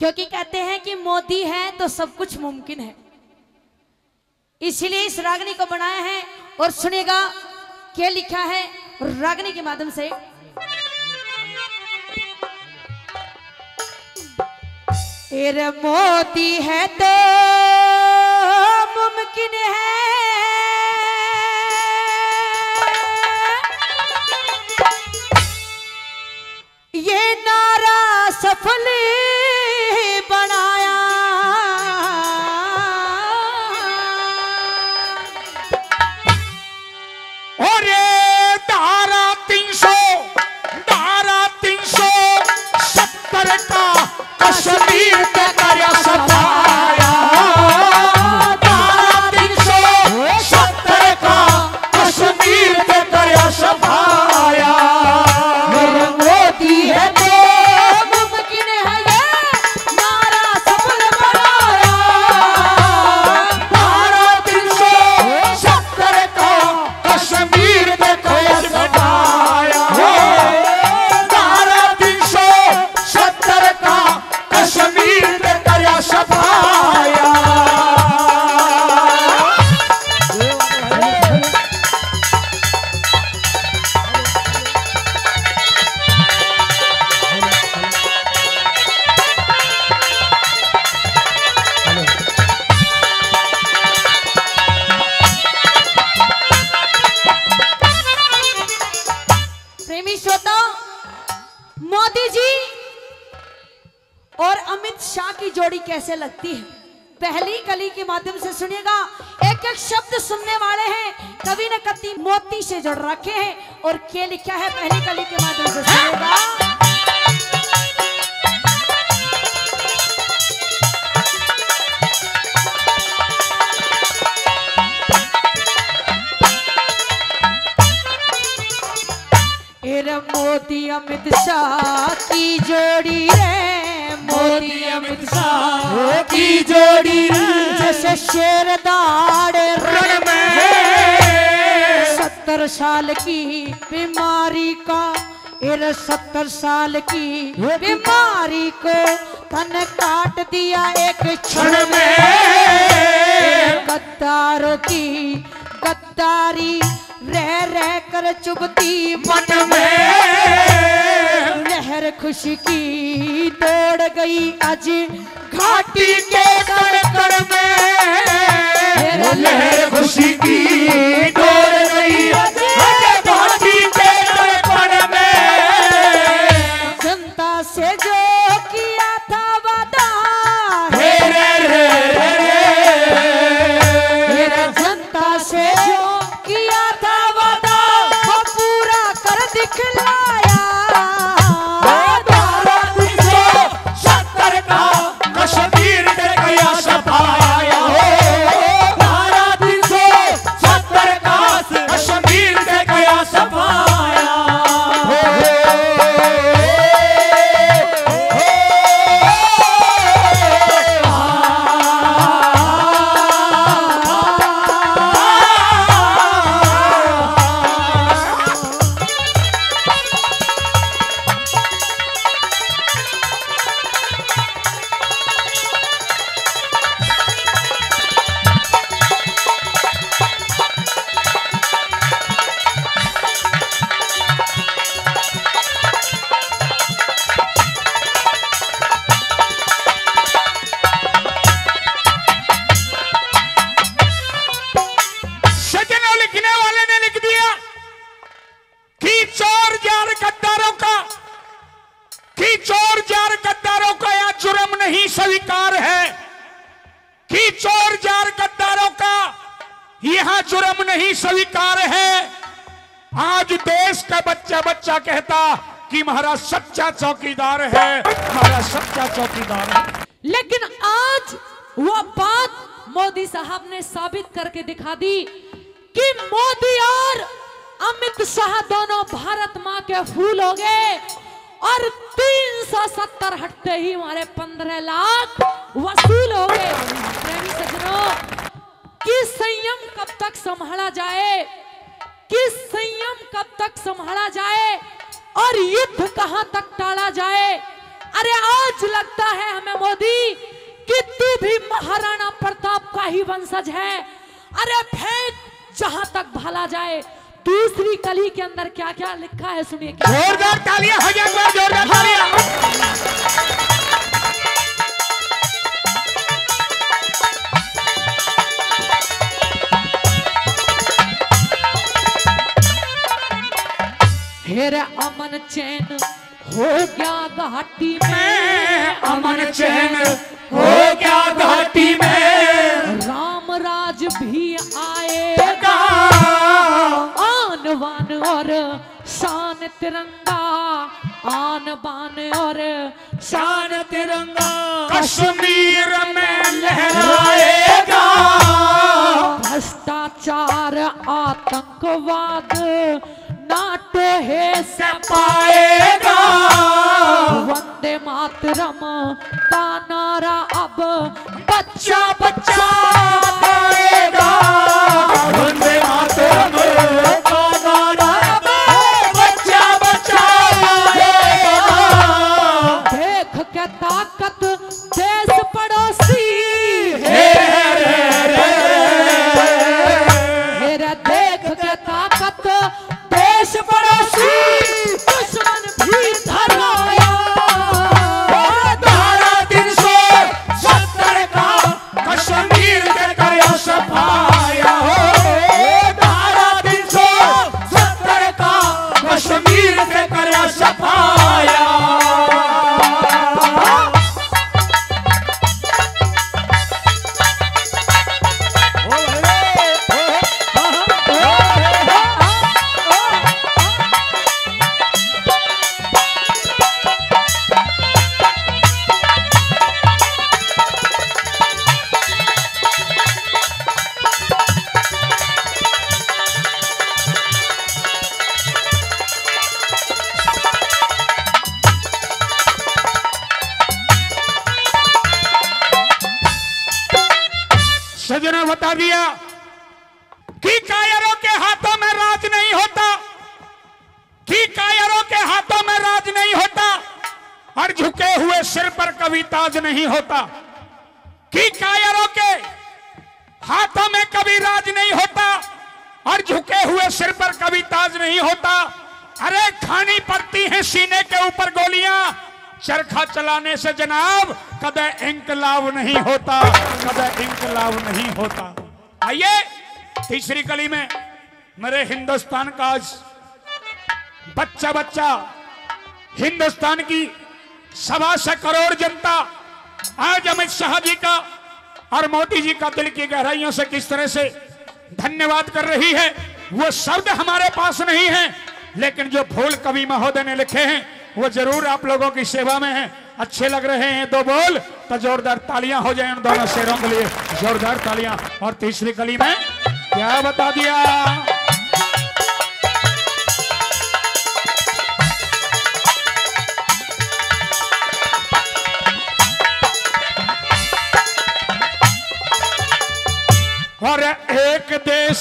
क्योंकि कहते हैं कि मोदी है तो सब कुछ मुमकिन है। इसलिए इस रागनी को बनाया है और सुनेगा, क्या लिखा है रागनी के माध्यम से। मोदी है तो मुमकिन है। ये नारा सफल मोदी जी और अमित शाह की जोड़ी कैसे लगती है? पहली कली के माध्यम से सुनिएगा। एक एक शब्द सुनने वाले हैं। कवि ने कति मोती से जोड़ रखे हैं और क्या लिखा है? पहली कली के माध्यम से सुनिएगा। एर मोदी अमित शाह की जोड़ी रे मोदी अमित शाह की जोड़ी जैसे शेर दाड़े रण में। सत्तर साल की बीमारी का एर सत्तर साल की बीमारी को तन काट दिया एक क्षण में। गद्दारों की गद्दारी रह रह कर चुभती मन में। लहर खुशी की दौड़ गई आज घाटी के कण में। लहर खुशी की डोर कि चोर जार गद्दारों का यह जुर्म नहीं स्वीकार है। आज देश का बच्चा बच्चा कहता कि महाराज सच्चा चौकीदार है। महाराज सच्चा चौकीदार है। लेकिन आज वह बात मोदी साहब ने साबित करके दिखा दी कि मोदी और अमित शाह दोनों भारत माँ के फूल हो गए और तीन सौ सत्तर हटते ही हमारे पंद्रह लाख वसूल हो गए। करो कि संयम कब तक संभाला जाए? कि संयम कब तक संभाला जाए? और युद्ध कहाँ तक टाला जाए? अरे आज लगता है हमें मोदी कि तू भी महाराणा प्रताप का ही वंशज है। अरे फेंक जहाँ तक भाला जाए। दूसरी कली के अंदर क्या क्या लिखा है सुनिए जोरदार तालियाँ हो जाए जोरदार तालियाँ। हेरे अमन चैन हो गया घाटी में। अमन चैन हो गया घाटी में। राम राज भी आएगा आन बान और शान तिरंगा आन बान और शान तिरंगा। कश्मीर में लहराएगा। भ्रष्टाचार आतंकवाद नाटो है सपाएगा वंदे मातरम। का नारा अब बच्चा बच्चा होता। कि कायरों के हाथों में कभी राज नहीं होता और झुके हुए सिर पर कभी ताज नहीं होता। अरे खानी पड़ती है सीने के ऊपर गोलियाँ। चरखा चलाने से जनाब कदे इंकलाब नहीं होता कदे इंकलाब नहीं होता। आइए, तीसरी कली में मेरे हिंदुस्तान का आज बच्चा बच्चा हिंदुस्तान की सवा से करोड़ जनता आज अमित शाह जी का और मोदी जी का दिल की गहराइयों से किस तरह से धन्यवाद कर रही है, वो शब्द हमारे पास नहीं है, लेकिन जो भूल कवि महोदय ने लिखे हैं, वो ज़रूर आप लोगों की सेवा में है। अच्छे लग रहे हैं दो बोल तो जोरदार तालियाँ हो जाए उन दोनों शेरों के लिए। जोरदार तालियाँ। और तीसरी कली में क्या बता दिया? एक देश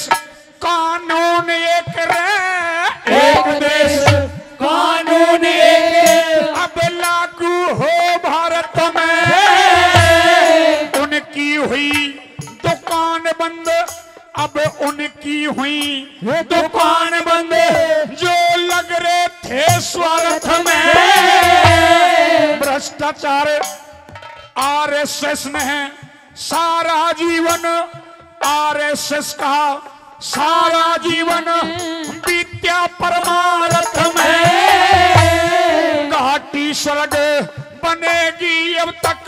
कानून एक रे। एक देश कानून एक अब लागू हो भारत में। उनकी हुई दुकान बंद अब उनकी हुई दुकान बंद। जो लग रहे थे स्वार्थ में। भ्रष्टाचार आरएसएस ने है। सारा जीवन आरएसएस का सारा जीवन विद्या परमार्थ में। घाटी स्वर्ग बनेगी अब तक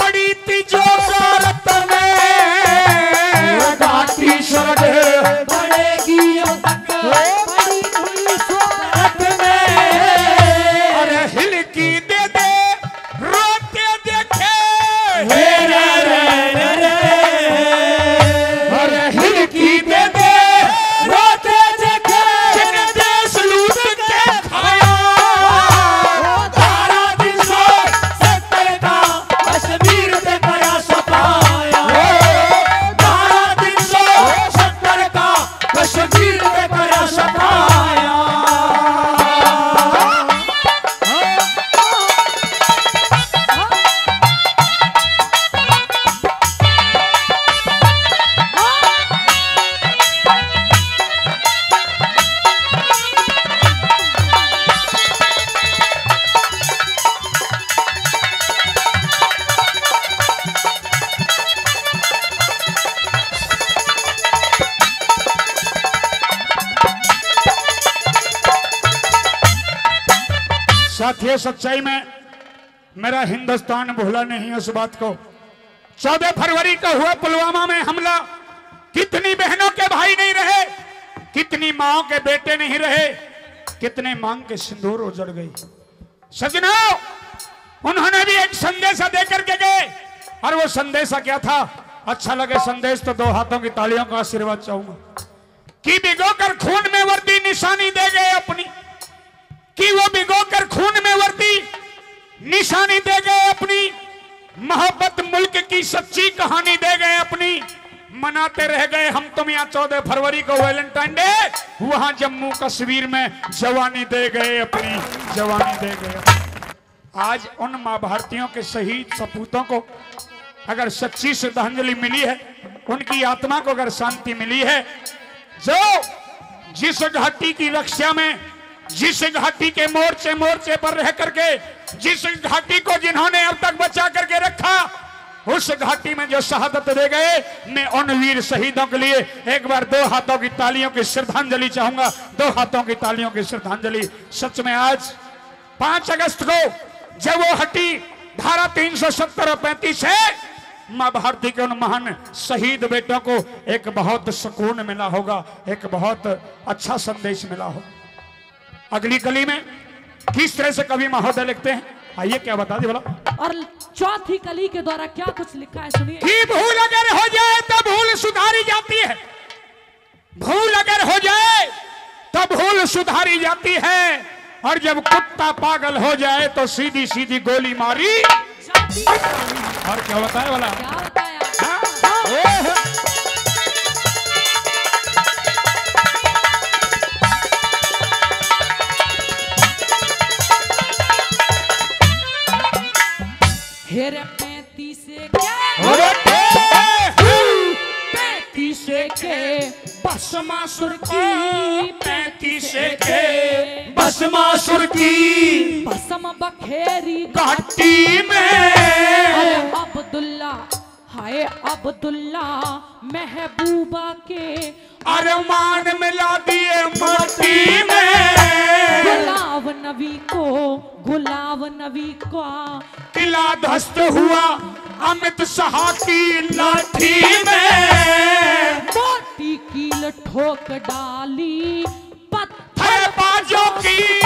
पड़ी थी जो भारत में। घाटी स्वर्ग बनेगी अब तक। साथियों सच्चाई में। मेरा हिंदुस्तान भूला नहीं उस बात को। चौदह फरवरी को हुआ पुलवामा में हमला। कितनी बहनों के भाई नहीं रहे, कितनी माओ के बेटे नहीं रहे, कितने मांग के सिंदूर उजड़ गई। सजनो, उन्होंने भी एक संदेश दे करके गए। और वो संदेशा क्या था? अच्छा लगे संदेश तो दो हाथों की तालियों का आशीर्वाद चाहूँगा। कि भिगो कर खून में वर्दी निशानी दे गए अपनी। कि वो भिगोकर खून में वर्ती, निशानी दे गए अपनी, मोहब्बत मुल्क की सच्ची कहानी दे गए अपनी। मनाते रह गए हम तुम यहाँ चौदह फरवरी को वैलेंटाइन डे। वहाँ जम्मू कश्मीर में जवानी दे गए अपनी, जवानी दे गए आज उन माँ भारतीयों के शहीद सपूतों को अगर सच्ची श्रद्धांजलि मिली है, उनकी आत्मा को अगर शांति मिली है, जो जिस घाटी की रक्षा में जिस घाटी के मोर्चे मोर्चे पर रह करके, जिस घाटी को जिन्होंने अब तक बचा करके रखा, उस घाटी में जो शहादत दे गए, मैं उन वीर शहीदों के लिए एक बार दो हाथों की तालियों की श्रद्धांजलि चाहूँगा। दो हाथों की तालियों की श्रद्धांजलि। सच में आज पाँच अगस्त को जब वो हटी, धारा तीन सौ सत्तर और पैंतीस है, माँ भारती के उन महान शहीद बेटों को एक बहुत सुकून मिला होगा, एक बहुत अच्छा संदेश मिला हो अगली कली में किस तरह से कवि महोदय लिखते हैं? आइए क्या बता दी बोला। और चौथी कली के द्वारा क्या कुछ लिखा है सुनिए। कि भूल अगर हो जाए तो भूल सुधारी जाती है। भूल अगर हो जाए तो भूल सुधारी जाती है। और जब कुत्ता पागल हो जाए तो सीधी सीधी गोली मारी। और क्या बताए वाला क्या बताया? बसमासुर की पैंतीस के भस्मासुर की बसम बखेरी घाटी में। अब्दुल्ला हाय अब्दुल्ला महबूबा के अरमान मिला दिए माटी में। गुलाब नबी को गुलाब नबी को। किला ध्वस्त हुआ अमित शाह की लाठी में। ठोक डाली पत्थर बाजों की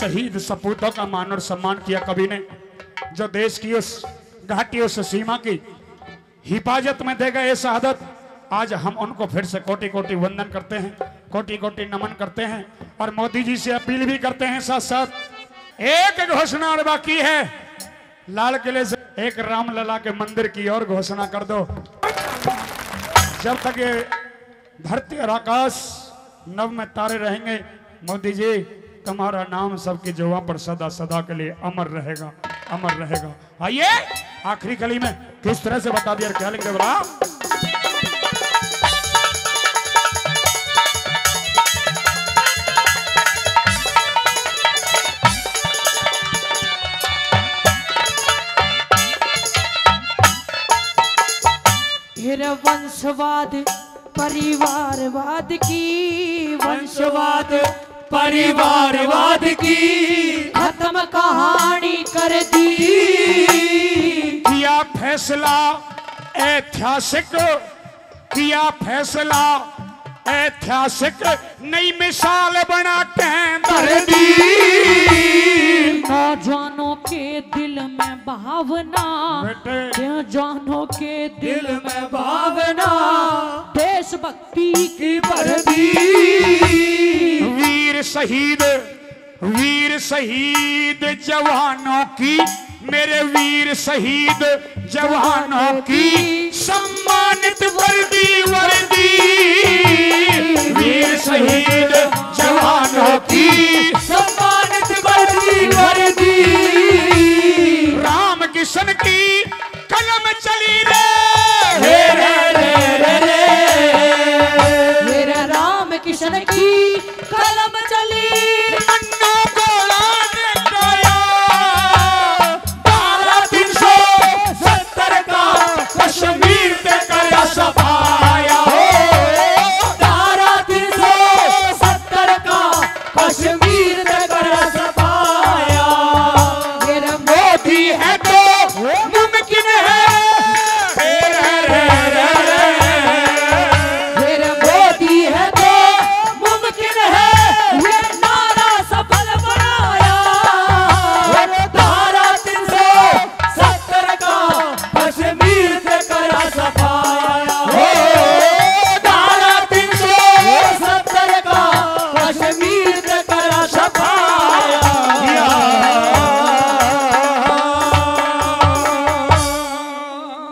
शहीद सपूतों का मान और सम्मान किया कवि ने जो देश की उस घाटी, उस सीमा की हिफाजत में दे गए शहादत आज हम उनको फिर से कोटि कोटि वंदन करते हैं कोटि कोटि नमन करते हैं और मोदी जी से अपील भी करते हैं साथ साथ एक घोषणा और बाकी है। लाल किले से एक रामलला के मंदिर की और घोषणा कर दो। जब तक ये धरती और आकाश नव में तारे रहेंगे, मोदी जी तुम्हारा नाम सबके जुआ पर सदा सदा के लिए अमर रहेगा अमर रहेगा। आइए, आखिरी कली में किस तरह से बता दिया क्या लिख बोला वंशवाद, परिवारवाद की वंशवाद। परिवारवाद की। खत्म कहानी कर दी। किया फैसला ऐतिहासिक किया फैसला ऐतिहासिक नई मिसाल बना के धर दी। नौजवानों के दिल में भावना? नौजवानों के दिल दिल में भावना। देशभक्ति की भर दी। वीर शहीद वीर शहीद जवानों की, मेरे वीर शहीद जवानों की सम्मानित वर्दी वर्दी। वीर शहीद जवानों की सम्मानित वर्दी वर्दी।